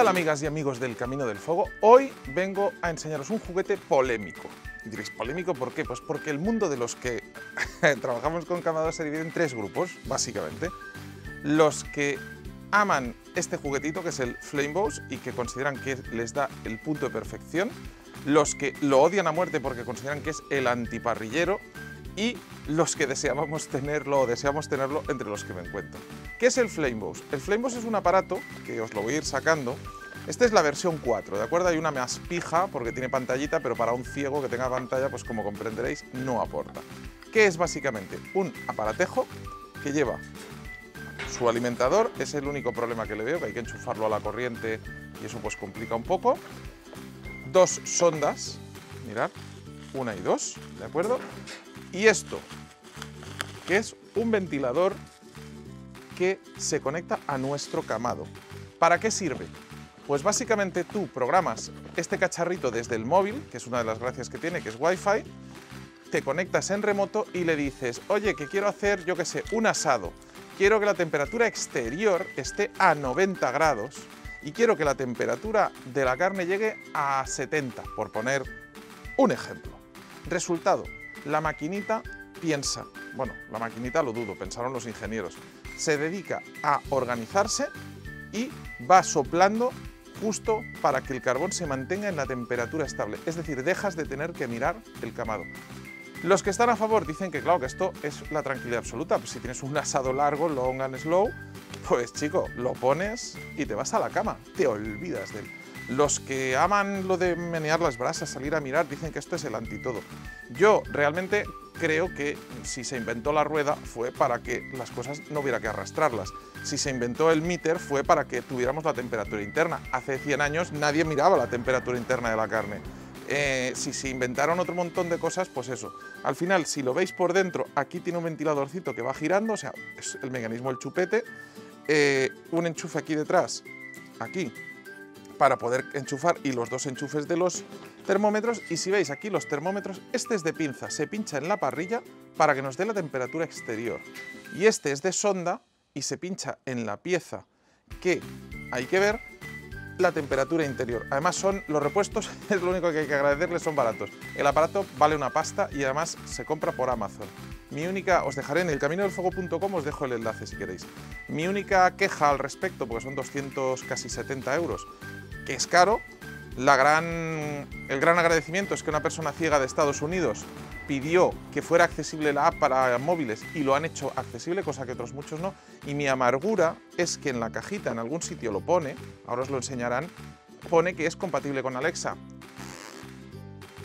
tal amigas y amigos del Camino del Fuego? Hoy vengo a enseñaros un juguete polémico. Y diréis, ¿polémico por qué? Pues porque el mundo de los que trabajamos con camadas se divide en tres grupos, básicamente. Los que aman este juguetito, que es el Flamebows, y que consideran que les da el punto de perfección. Los que lo odian a muerte porque consideran que es el antiparrillero y los que deseábamos tenerlo o deseamos tenerlo entre los que me encuentro. ¿Qué es el Flamebows? El Flamebows es un aparato que os lo voy a ir sacando. Esta es la versión 4, ¿de acuerdo? Hay una más pija porque tiene pantallita, pero para un ciego que tenga pantalla, pues como comprenderéis, no aporta. ¿Qué es básicamente? Un aparatejo que lleva su alimentador, es el único problema que le veo, que hay que enchufarlo a la corriente y eso pues complica un poco. Dos sondas, mirad, una y dos, ¿de acuerdo? Y esto, que es un ventilador que se conecta a nuestro camado. ¿Para qué sirve? Pues básicamente tú programas este cacharrito desde el móvil, que es una de las gracias que tiene, que es Wi-Fi, te conectas en remoto y le dices, oye, que quiero hacer, yo qué sé, un asado. Quiero que la temperatura exterior esté a 90 grados y quiero que la temperatura de la carne llegue a 70, por poner un ejemplo. Resultado, la maquinita piensa, bueno, la maquinita lo dudo, pensaron los ingenieros, se dedica a organizarse y va soplando justo para que el carbón se mantenga en la temperatura estable, es decir, dejas de tener que mirar el camado. Los que están a favor dicen que claro que esto es la tranquilidad absoluta, pues si tienes un asado largo, long and slow, pues chico, lo pones y te vas a la cama, te olvidas de él. Los que aman lo de menear las brasas, salir a mirar, dicen que esto es el antitodo. Yo realmente creo que si se inventó la rueda fue para que las cosas no hubiera que arrastrarlas. Si se inventó el meter fue para que tuviéramos la temperatura interna. Hace 100 años nadie miraba la temperatura interna de la carne. Eh, si se inventaron otro montón de cosas, pues eso. Al final, si lo veis por dentro, aquí tiene un ventiladorcito que va girando, o sea, es el mecanismo el chupete, eh, un enchufe aquí detrás, aquí, para poder enchufar y los dos enchufes de los termómetros y si veis aquí los termómetros, este es de pinza, se pincha en la parrilla para que nos dé la temperatura exterior y este es de sonda y se pincha en la pieza que hay que ver la temperatura interior. Además son los repuestos, es lo único que hay que agradecerles, son baratos. El aparato vale una pasta y además se compra por Amazon. Mi única, os dejaré en el camino del fuego.com, os dejo el enlace si queréis. Mi única queja al respecto, porque son 200, casi 70 euros, que es caro. La gran, el gran agradecimiento es que una persona ciega de Estados Unidos pidió que fuera accesible la app para móviles y lo han hecho accesible, cosa que otros muchos no. Y mi amargura es que en la cajita, en algún sitio lo pone, ahora os lo enseñarán, pone que es compatible con Alexa.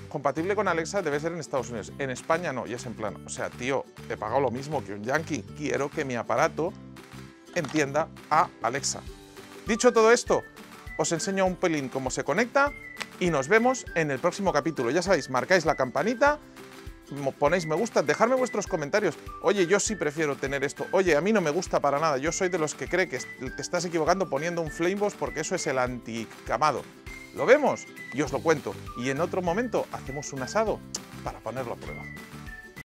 Compatible con Alexa debe ser en Estados Unidos, en España no, y es en plan, o sea, tío, he pagado lo mismo que un yankee, quiero que mi aparato entienda a Alexa. Dicho todo esto, os enseño un pelín cómo se conecta y nos vemos en el próximo capítulo. Ya sabéis, marcáis la campanita, ponéis me gusta, dejadme vuestros comentarios. Oye, yo sí prefiero tener esto. Oye, a mí no me gusta para nada. Yo soy de los que cree que te estás equivocando poniendo un Flameboss porque eso es el anticamado. ¿Lo vemos? Y os lo cuento. Y en otro momento hacemos un asado para ponerlo a prueba.